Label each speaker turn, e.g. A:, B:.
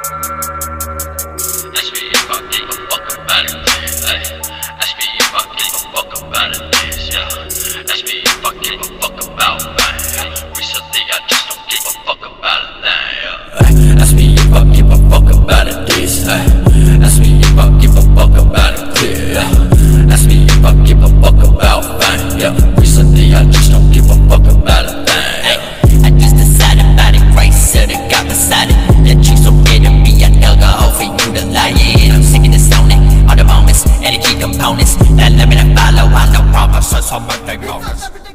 A: Ask me if I give a fuck about it. Ask me if I a fuck about it. Yeah. Ask me if I give a fuck about And Na namin ang dalawa ng problems sa sobrang diagnosis